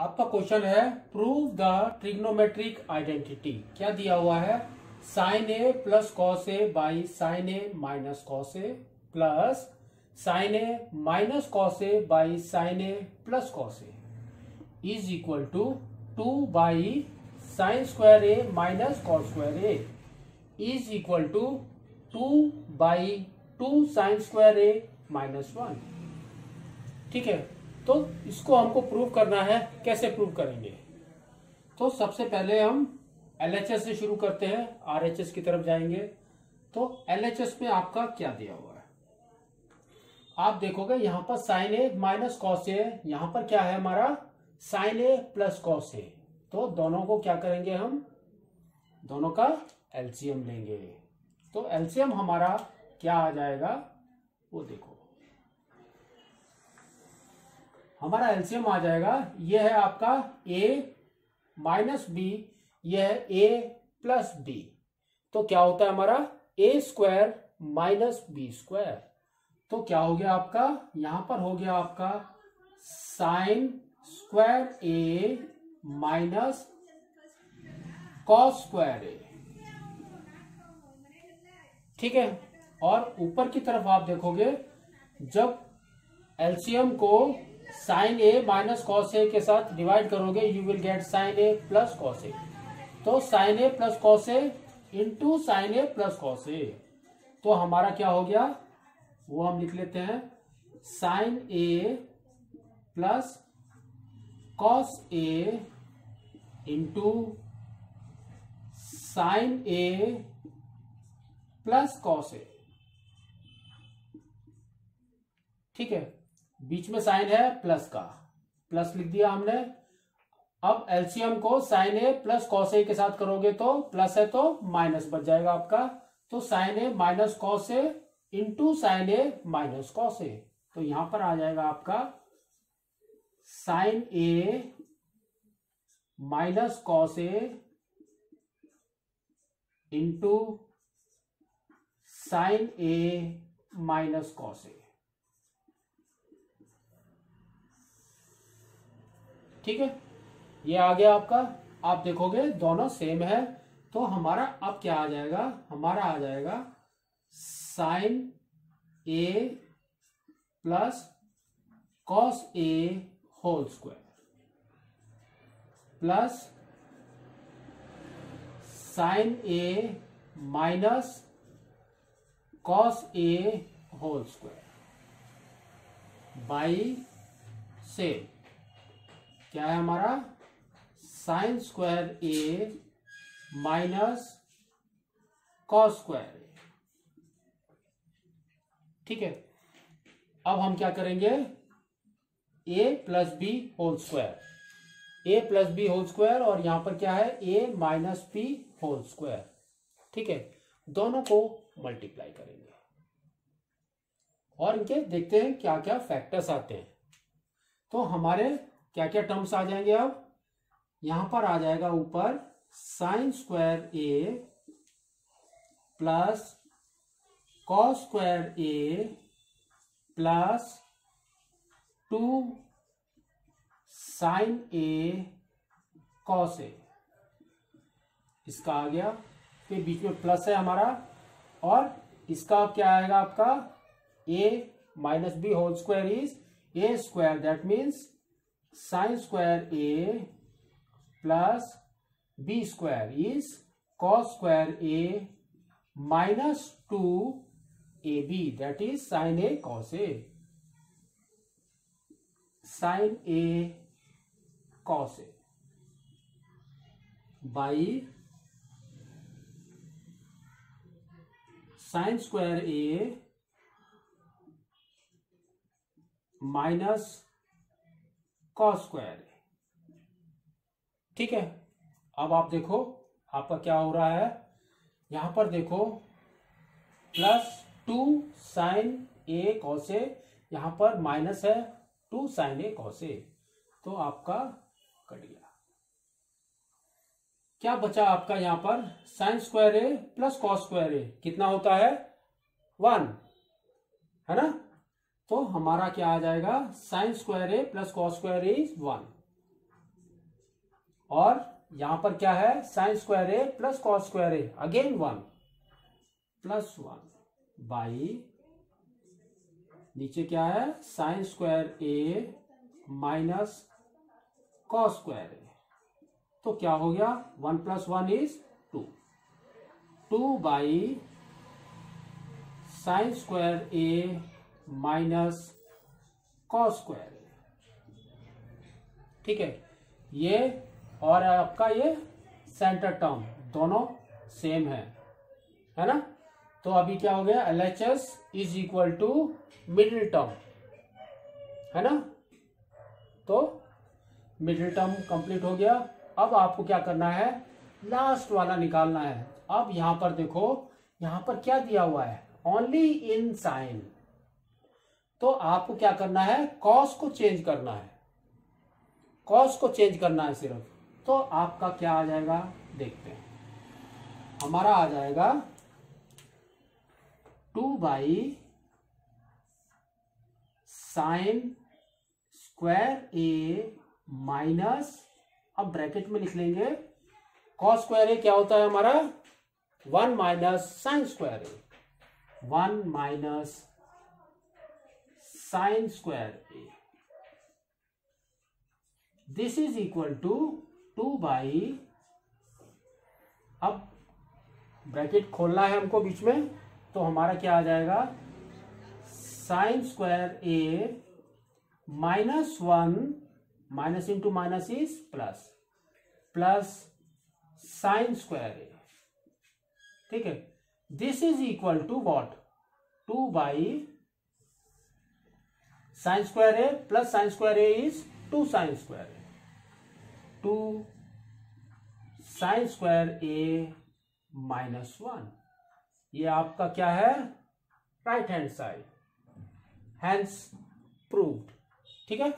आपका क्वेश्चन है prove the trigonometric identity क्या दिया हुआ है? Sine A plus cos A by sine A minus cos A plus sine A minus cos A by sine A plus cos A is equal to two by sine square A minus cos square A is equal to two by two sine square A minus one ठीक है? तो इसको हमको prove करना है, कैसे prove करेंगे? तो सबसे पहले हम एलएचएस से शुरू करते हैं आरएचएस की तरफ़ जाएँगे। तो एलएचएस में आपका क्या दिया हुआ है? आप देखोगे यहाँ पर sine A minus cos A यहाँ पर क्या है हमारा? Sine A plus cos A तो दोनों को क्या करेंगे हम? दोनों का एलसीएम लेंगे। तो एलसीएम हमारा क्या आ जाएगा? वो देखो। हमारा एलसीएम आ जाएगा ये है आपका ए माइनस बी यह है ए प्लस बी तो क्या होता है हमारा? A square minus B square तो क्या हो गया आपका? यहाँ पर हो गया आपका sine square A minus cos square A ठीक है? और ऊपर की तरफ़ आप देखोगे, जब एलसीएम को sine A minus cos A के साथ डिवाइड करोगे you will get sine A plus cos A. तो sine A plus cos A into sine A plus cos A. तो हमारा क्या हो गया? वो हम लिख लेते हैं, sine A plus cos A into sine A plus cos A. ठीक है? बीच में साइन है प्लस का। प्लस लिख दिया हमने। अब एलसीएम को sine A plus cos A के साथ करोगे तो प्लस है तो माइनस बच जाएगा आपका। तो sine A minus cos A into sine A minus cos A. तो यहाँ पर आ जाएगा आपका। Sine A minus cos A into sine A minus cos A. ठीक है? ये आ गया आपका। आप देखोगे दोनों सेम है। तो हमारा अब क्या आ जाएगा? हमारा आ जाएगा sine A plus cos A whole square plus sine A minus cos A whole square by same क्या है हमारा? Sine square A minus cos square A ठीक है? अब हम क्या करेंगे? A plus B whole square A plus B whole square और यहाँ पर क्या है? A minus B whole square ठीक है? दोनों को मल्टीप्लाई करेंगे। और इनके देखते हैं क्या क्या फैक्टर्स आते हैं। तो हमारे क्या क्या टर्म्स आ जाएँगे अब? यहाँ पर आ जाएगा ऊपर sine square A plus cos square A plus two sine A cos A इसका आ गया, फिर बीच में प्लस है हमारा, और इसका क्या आएगा आपका? A minus B whole square is A square that means sine square A plus B square is cos square A minus two A B that is sine A cos A sine A cos A by sine square A minus cos square ठीक है? अब आप देखो आपका क्या हो रहा है? यहाँ पर देखो plus two sine A cos यहाँ पर माइनस है टू साइन ए कॉस तो आपका कट गया। क्या बचा आपका यहाँ पर? Sine square A plus cos square A कितना होता है? वन है ना? तो हमारा क्या आ जाएगा? Sine square A plus cos square A is one और यहाँ पर क्या है? Sine square A plus cos square A again one plus one by नीचे क्या है? Sine square A minus cos square A तो क्या हो गया? One plus one is two two by sine square A minus cos square ठीक है? ये और आपका ये सेंटर टर्म दोनों सेम है। है ना? तो अभी क्या हो गया? L H S is equal to middle term है ना? तो मिडिल टर्म कंप्लीट हो गया। अब आपको क्या करना है? लास्ट वाला निकालना है। अब यहाँ पर देखो, यहाँ पर क्या दिया हुआ है? ओनली इन साइन तो आपको क्या करना है? कॉस को चेंज करना है। कॉस को चेंज करना है सिर्फ़। तो आपका क्या आ जाएगा? देखते हैं। हमारा आ जाएगा two by sine square A minus अब ब्रैकेट में लिख लेंगे। कॉस स्क्वायर ए क्या होता है हमारा? One minus sine square A one minus sine square A this is equal to two by अब ब्रैकेट खोलना है हमको बीच में तो हमारा क्या आ जाएगा? Sine square A minus one minus into minus is plus plus sine square A ठीक है? This is equal to what two by sine square A plus sine square A is two sine square A. Two sine square A minus one. ये आपका क्या है? Right hand side hence proved ठीक है?